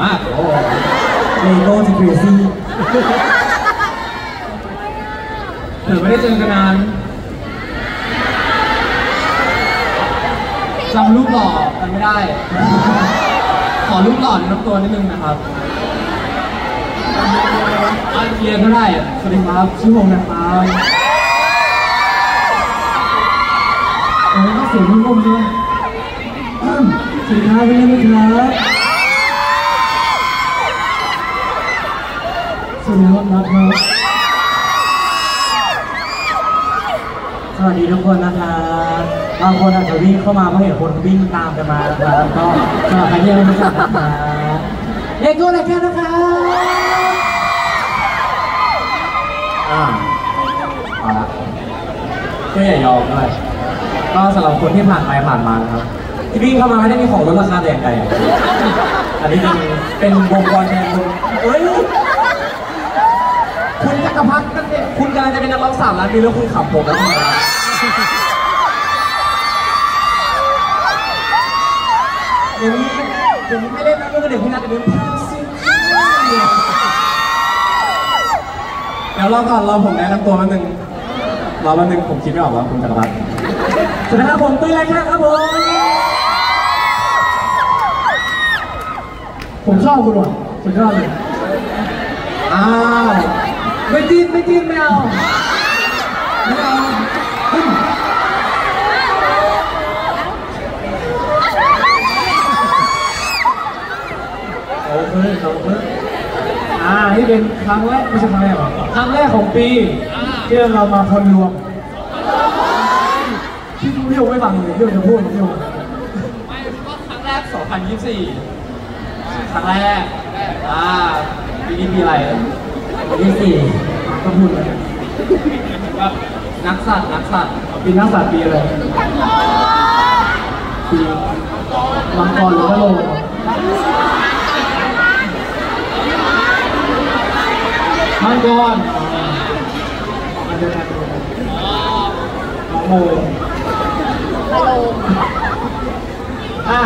มากโอ้เลโก้จิเกรซี่เผื่อไม่ได้เจอกันนานจำรูปหล่อกันไม่ได้ ขอรูปหล่อนับตัวนิดนึงนะครับอันเรียนก็ได้อะสวัสดีครับชื่อวงนะครับโอ้ยต้องเสียงนุ่มๆด้วยอ้าวสวัสดีครับเป็นยังไงครับ สวัสดีครับนัทครับสวัสดีทุกคนนะครับบางคนอาจจะวิ่งเข้ามาเพราะเห็นคนวิ่งตามกันมานะครับก็สำหรับใครที่ยังไม่รู้จักนะครับเลโก้เลยแค่นะครับอ่าเอาละก็อย่ายอมด้วยก็สำหรับคนที่ผ่านไปผ่านมานะครับที่วิ่งเข้ามาไม่ได้มีของลดราคาแต่อย่างใดอันนี้เป็นเป็นวงบอลแทนคุณเฮ้ยคุณจักรพัฒน์นั่นเอง คุณกำลังจะเป็นนักร้องสามล้านวิวแล้วคุณขับผมแล้วคุณนะเดี๋ยวนี้เดี๋ยวนี้ไม่เล่นแล้วก็เดี๋ยวพี่นัทเดี๋ยวนี้เดี๋ยวรอก่อนรอผมแนะนำตัวแป๊บนึงรอแป๊บนึงผมคิดไม่ออกว่าคุณจักรพัฒน์สวัสดีครับผมตุ้ยไรแค่ครับผมผมชอบคุณว่ะสุดยอดเลยอ้าว ไม่จีนไม่จีนไม่เอาไม่เอาอืมโอเคโอเคอ่านี่เป็นครั้งแรกไม่ใช่ครั้งแรกหรอครั้งแรกของปีที่เรามาคนรวมพี่พี่ผมไม่ฟังเลยพี่ผมจะพูดพี่ผมไม่ก็ครั้งแรก 2024 ครั้งแรก อ่าปีนี้ปีอะไร วันที่สี่ก็พูดเลยแบบนักสัตว์นักสัตว์ปีนักสัตว์ปีอะไรปีมังกรหรือว่าโลมังกรอันเดียวกันน้องโมอะ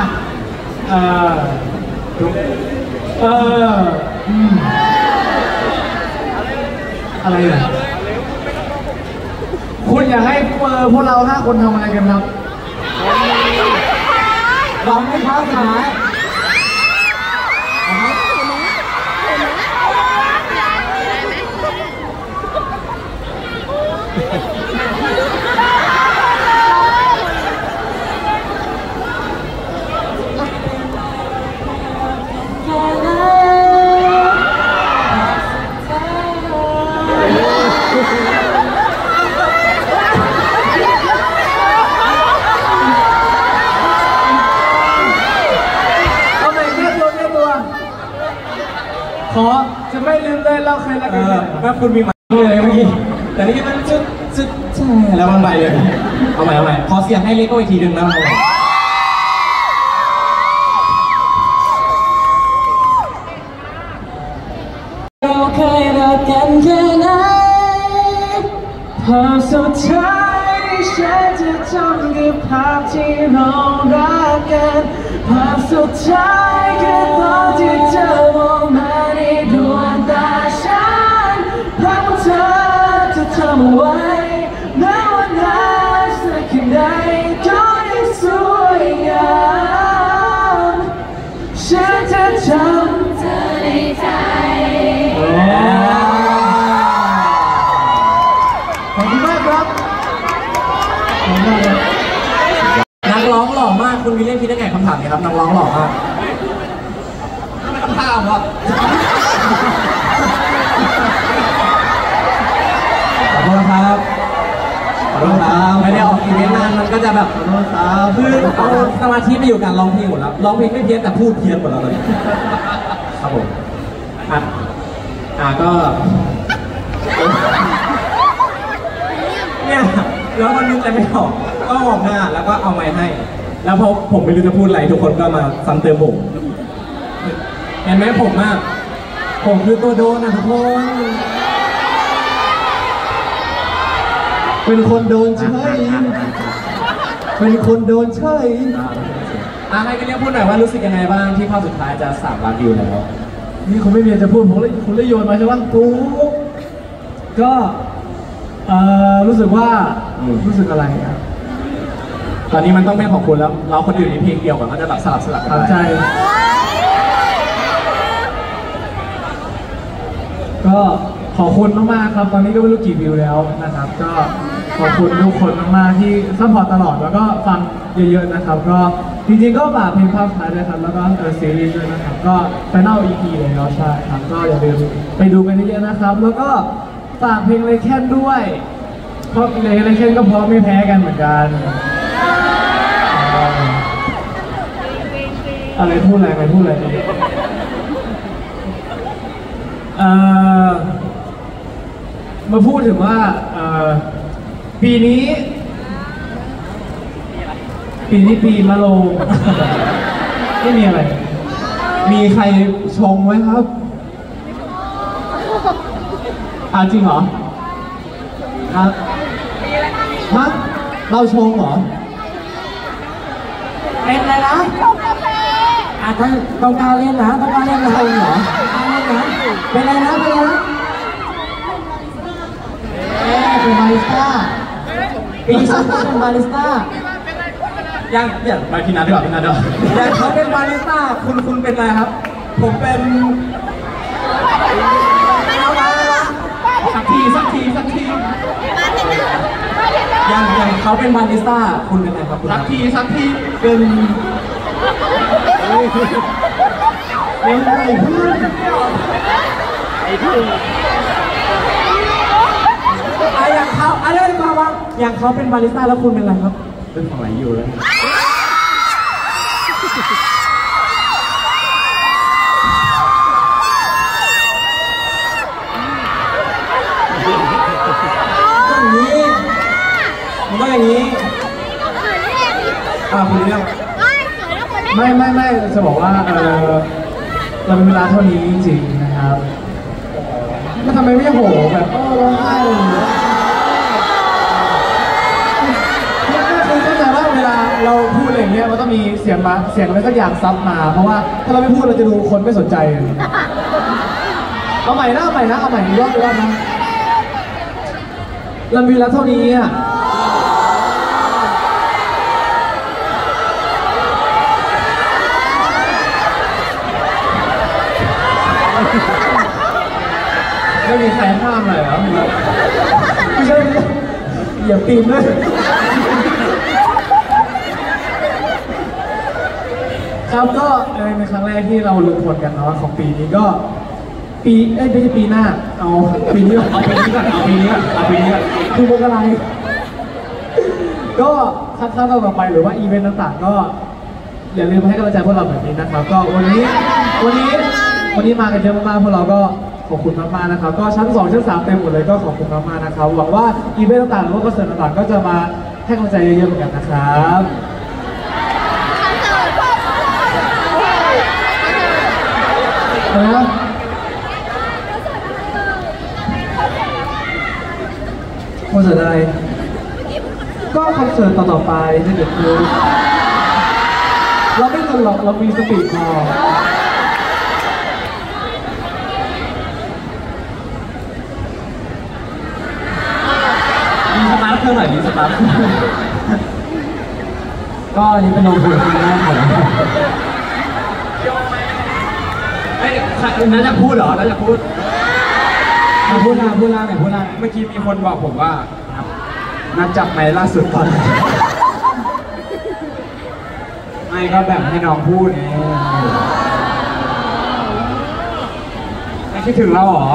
เออเออ อืมอะไรเนี่ยคุณอยากให้เออพวกเราห้าคนทำอะไรกันครับร้องให้พระสายเอาไหนแก้ตัวแก้ตัว ขอจะไม่ลืมเลยเล่าใคร ละกันว่าคุณมีหมายเลยเมื่อกี้แต่นี่มันจุดจุดใช่แล้วมันไปเลยเอาใหม่เอาใหม่ขอเสียงให้เลโก้อีกทีหนึ่งนะเอาใหม่เราเคยรักกันแค่ไหนพอสุดท้ายฉันจะจำกับภาพที่เรารักกันภาพสุดท้ายคือตอนที่เธอมองมา นักร้องหล่อมากคุณวิลเลียมคิดได้ไงคำถามนี้ครับนักร้องหล่อมากไม่คำถามครับขอบคุณครับขอบคุณครับไม่ได้ออกอีเวนต์นานมันก็จะแบบขอบคุณครับคือเอาสมาธิไปอยู่การร้องเพลงหมดแล้วร้องเพลงไม่เพี้ยนแต่พูดเพี้ยนหมดแล้วตอนนี้ครับผมอะอะก็เนี่ย แล้วมันนึกอะไรไม่ออกก็ออกหน้าแล้วก็เอาไม้ให้ แล้วพอผมไม่รู้จะพูดอะไรทุกคนก็มาซ้ำเติมผมเห็นไหมผมมาก ผมคือตัวโดนนะทุกคนเป็นคนโดนเฉยเป็นคนโดนเฉยอะให้กันเรียกพูดหน่อยว่ารู้สึกยังไงบ้างที่ภาพสุดท้ายจะสามล้านวิวแล้ว นี่คุณไม่มีอะไรจะพูดผมเลยคุณเลยโยนมาใช่ไหมปุ๊บก็เอ่อรู้สึกว่า รู้สึกอะไรอะตอนนี้มันต้องเป็นของคุณแล้ว เราคนอื่นนี่เพลงเดียวกันก็จะแบบสลับสลับกันตามไปใจก็ขอบคุณมากๆครับตอนนี้ก็ไม่รู้กี่วิวแล้วนะครับ ก็ขอบคุณทุกคนมากๆที่ support ตลอดแล้วก็ฟังเยอะๆนะครับ ก็จริงๆก็ฝากเพลงภาพท้ายด้วยครับแล้วก็เออซีรีส์ด้วยนะครับ ก็ Final EP เลยแล้วใช่ครับก็อย่าลืมไปดูกันเยอะๆนะครับ แล้วก็ฝากเพลงเลแคนด้วย เพราะเพลงเลแคนก็เพราะไม่แพ้กันเหมือนกันอะไรพูดอะไรอะไรพูดอะไรเอ่อมาพูดถึงว่าเอ่อปีนี้ ปีนี้ปีมะโรงไม่มีอะไร มีใครชงไหมครับอะจริงเหรอครับ เราชงเหรอ เป็นอะไรนะอะต้องต้องการเล่นนะต้องการเล่นนะเหรอต้องการเล่นนะเป็นอะไรนะเป็นอะไรนะเอ๊ะเป็นบาริสต้าปีนี้ฉันเป็นบาริสต้ายังเดี๋ยวไปพี่นัทดีกว่าพี่นัทดีกว่ายังเขาเป็นบาริสต้าคุณคุณเป็นอะไรครับ ผมเป็นสักทีสักทีสักทียังยัง เขาเป็นบาริสต้าคุณเป็นอะไรครับสักทีสักทีเป็นเป็นอะไรเพื่อนอะอย่างเขาอะไรมาว่าอย่างเขาเป็นบาริสต้าแล้วคุณเป็นอะไรครับ เป็นฝั่งไหนอยู่แล้ว อย่างนี้มันต้องอย่างนี้ อ่าคุณเรียกไม่ไม่ไม่จะบอกว่าเออเราเป็นเวลาเท่านี้จริงๆนะครับแล้วทำไมไม่โหแบบเออร้องไห้เลยคือเข้าใจว่าเวลาเราพูดอะไรอย่างเงี้ยมันต้องมีเสียงมาเสียงอะไรสักอย่างซับมา เพราะว่าถ้าเราไม่พูดเราจะดูคนไม่สนใจ เอาใหม่นะเอาใหม่นะเอาใหม่อีกรอบอีกรอบนะเรามีเวลาเท่านี้อะ ไม่มีใครห้ามเลยเหรอไม่ใช่ไม่ใช่เหยียบตีนด้วยครับก็เออเป็นครั้งแรกที่เรารวมพลกันเนาะของปีนี้ก็ ปีเอ้ยไม่ใช่ปีหน้า เอาปีนี้ก่อนเอาปีนี้ก่อนเอาปีนี้ก่อนเอาปีนี้ก่อนคือมกราก็ครั้งต่อไปหรือว่าอีเวนต์ต่างๆ ก็อย่าลืมให้กำลังใจพวกเราแบบนี้นะครับ ก็วันนี้วันนี้วันนี้มากันเยอะมากๆพวกเราก็ ขอบคุณมากๆนะครับ ก็ชั้น 2 ชั้น 3 เต็มหมดเลยก็ขอบคุณมากๆนะครับ หวังว่าอีเวนต์ต่างๆหรือว่าคอนเสิร์ตต่างๆก็จะมาให้กำลังใจเยอะๆเหมือนกันนะครับอะไรนะคอนเสิร์ตอะไร ก็คอนเสิร์ตต่อๆไปถ้าเกิดคือเราไม่เงินหรอกเรามีสปีดพอ สตาร์ทเครื่องหน่อยมีสตาร์ทก็อันนี้เป็นลงทุนครั้งแรกของเอ้ยใครนั่นจะพูดเหรอนั่นจะพูดมาพูดล่าพูดล่าไหนพูดล่าเมื่อกี้มีคนบอกผมว่านัดจับไหมล่าสุดตอนไหนไม่ก็แบบให้น้องพูดไงไม่คิดถึงเราเหรอ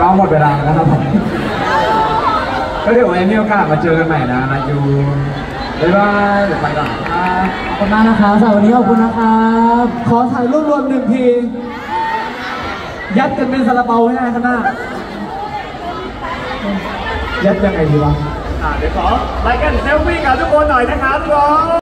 เราหมดเวลาแล้วครับผมก็เดี๋ยวไว้มีโอกาสมาเจอกันใหม่นะนายูบ๊ายบายเดี๋ยวไปก่อนครับขอบคุณมากนะครับสำหรับวันนี้ขอบคุณนะครับ ขอถ่ายรูปรวมหนึ่งที ยัดกันเป็นซาลาเปาให้ได้ข้างหน้ายัดยังไงดีวะ อะเดี๋ยวขอไลค์กันเซลฟี่กับทุกคนหน่อยนะครับทุกคน